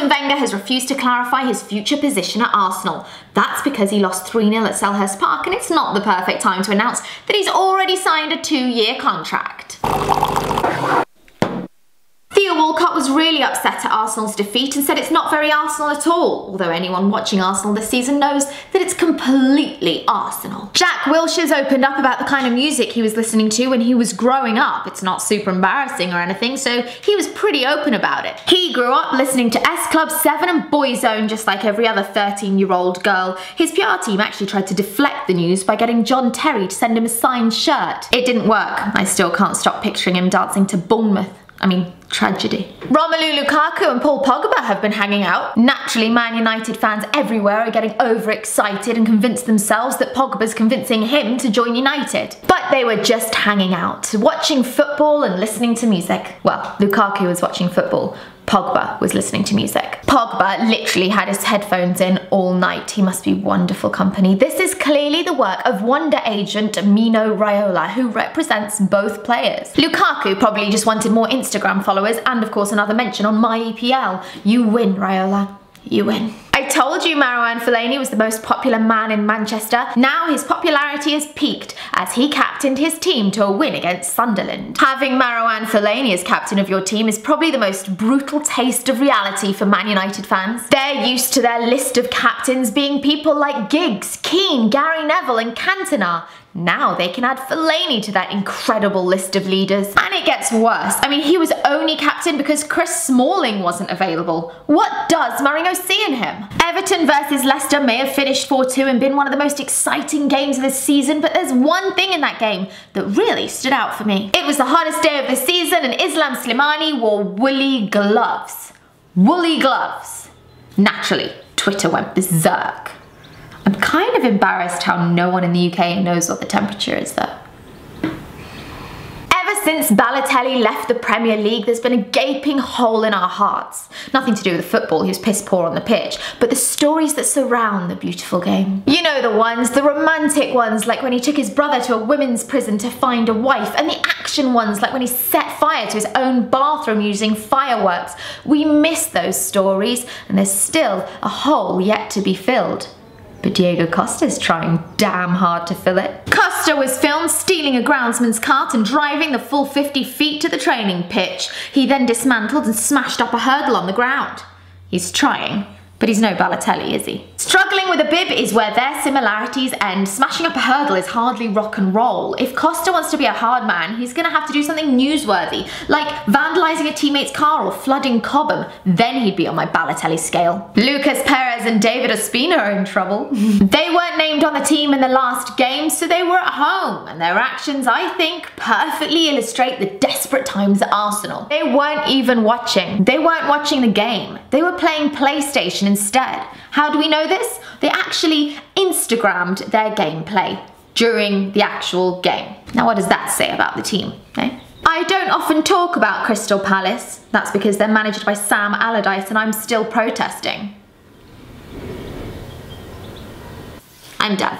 Arsene Wenger has refused to clarify his future position at Arsenal. That's because he lost 3-0 at Selhurst Park and it's not the perfect time to announce that he's already signed a two-year contract. Really upset at Arsenal's defeat and said it's not very Arsenal at all, although anyone watching Arsenal this season knows that it's completely Arsenal. Jack Wilshere's opened up about the kind of music he was listening to when he was growing up. It's not super embarrassing or anything, so he was pretty open about it. He grew up listening to S Club 7 and Boyzone just like every other 13 year old girl. His PR team actually tried to deflect the news by getting John Terry to send him a signed shirt. It didn't work. I still can't stop picturing him dancing to Bournemouth. I mean, tragedy. Romelu Lukaku and Paul Pogba have been hanging out. Naturally, Man United fans everywhere are getting overexcited and convinced themselves that Pogba's convincing him to join United. But they were just hanging out, watching football and listening to music. Well, Lukaku was watching football. Pogba was listening to music. Pogba literally had his headphones in all night. He must be wonderful company. This is clearly the work of wonder agent Mino Raiola, who represents both players. Lukaku probably just wanted more Instagram followers and of course another mention on my EPL. You win, Raiola. You win. I told you Marouane Fellaini was the most popular man in Manchester. Now his popularity has peaked as he captained his team to a win against Sunderland. Having Marouane Fellaini as captain of your team is probably the most brutal taste of reality for Man United fans. They're used to their list of captains being people like Giggs, Keane, Gary Neville and Cantona. Now they can add Fellaini to that incredible list of leaders. And it gets worse. I mean, he was only captain because Chris Smalling wasn't available. What does Mourinho see in him? Everton versus Leicester may have finished 4-2 and been one of the most exciting games of the season, but there's one thing in that game that really stood out for me. It was the hottest day of the season and Islam Slimani wore woolly gloves. Woolly gloves. Naturally, Twitter went berserk. Kind of embarrassed how no one in the UK knows what the temperature is though. Ever since Balotelli left the Premier League, there's been a gaping hole in our hearts. Nothing to do with the football, he was piss poor on the pitch, but the stories that surround the beautiful game. You know the ones, the romantic ones, like when he took his brother to a women's prison to find a wife, and the action ones, like when he set fire to his own bathroom using fireworks. We miss those stories, and there's still a hole yet to be filled. But Diego Costa's trying damn hard to fill it. Costa was filmed stealing a groundsman's cart and driving the full 50 feet to the training pitch. He then dismantled and smashed up a hurdle on the ground. He's trying, but he's no Balotelli, is he? Struggling with a bib is where their similarities end. Smashing up a hurdle is hardly rock and roll. If Costa wants to be a hard man, he's gonna have to do something newsworthy, like vandalizing a teammate's car or flooding Cobham. Then he'd be on my Balotelli scale. Lucas Perez and David Ospina are in trouble. they weren't named on the team in the last game, so they were at home, and their actions, I think, perfectly illustrate the desperate times at Arsenal. They weren't even watching. They weren't watching the game. They were playing PlayStation instead. How do we know this? They actually Instagrammed their gameplay during the actual game. Now what does that say about the team? Eh? I don't often talk about Crystal Palace. That's because they're managed by Sam Allardyce and I'm still protesting. I'm done.